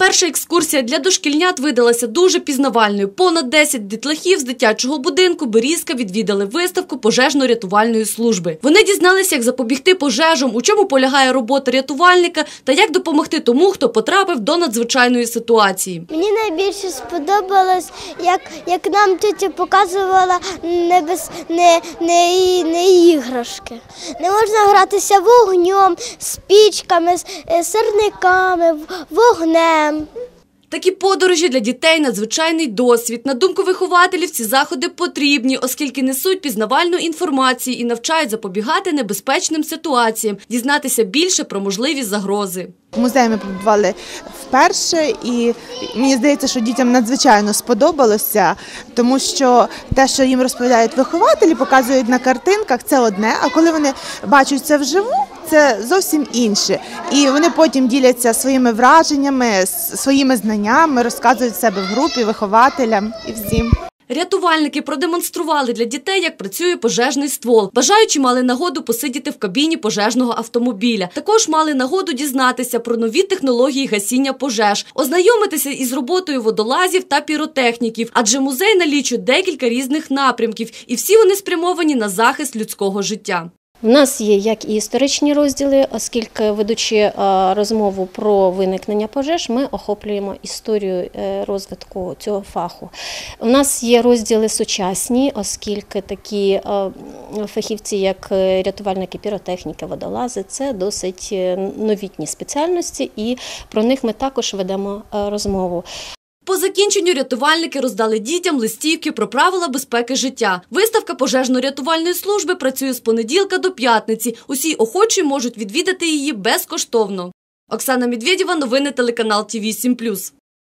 Перша екскурсія для дошкільнят видалася дуже пізнавальною. Понад 10 дітлахів з дитячого будинку Берізка відвідали виставку пожежно-рятувальної служби. Вони дізналися, як запобігти пожежам, у чому полягає робота рятувальника та як допомогти тому, хто потрапив до надзвичайної ситуації. Мені найбільше сподобалось, як, як нам тетя показувала не, без, не, не, не іграшки. Не можна гратися вогнем, спічками, з е, сирниками, в- вогнем. Такі подорожі для дітей надзвичайний досвід. На думку вихователів, ці заходи потрібні, оскільки несуть пізнавальну інформацію і навчають запобігати небезпечним ситуаціям, дізнатися більше про можливі загрози. В музеї ми побували вперше, і мені здається, що дітям надзвичайно сподобалося, тому що те, що їм розповідають вихователі, показують на картинках, це одне. А коли вони бачать це вживу, це зовсім інше. І вони потім діляться своїми враженнями, своїми знаннями, розказують себе в групі вихователям і всім. Рятувальники продемонстрували для дітей, як працює пожежний ствол. Бажаючі мали нагоду посидіти в кабіні пожежного автомобіля. Також мали нагоду дізнатися про нові технології гасіння пожеж, ознайомитися із роботою водолазів та піротехніків, адже музей налічує декілька різних напрямків, і всі вони спрямовані на захист людського життя. У нас є як і історичні розділи, оскільки ведучи е, розмову про виникнення пожеж, ми охоплюємо історію е, розвитку цього фаху. У нас є розділи сучасні, оскільки такі е, фахівці, як рятувальники, піротехніки, водолази, це досить новітні спеціальності, і про них ми також ведемо розмову. По закінченню рятувальники роздали дітям листівки про правила безпеки життя. Виставка пожежно-рятувальної служби працює з понеділка до п'ятниці. Усі охочі можуть відвідати її безкоштовно. Оксана Медведєва, новини телеканал ТВ 7+.